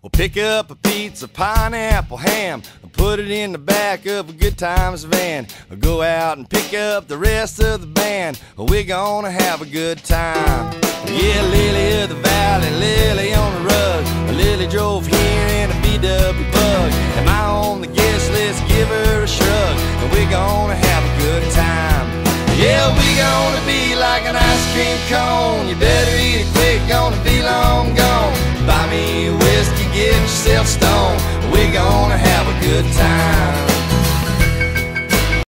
We'll pick up a pizza, pineapple, ham, and put it in the back of a good times van. We'll go out and pick up the rest of the band. We're gonna have a good time. Yeah, Lily of the Valley, Lily on the rug. Lily drove here in a VW bug. Am I on the guest list? Give her a shrug. We're gonna have a good time. Yeah, we gonna be like an ice cream cone. You better eat it yourself stoned. We're gonna have.